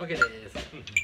OK です。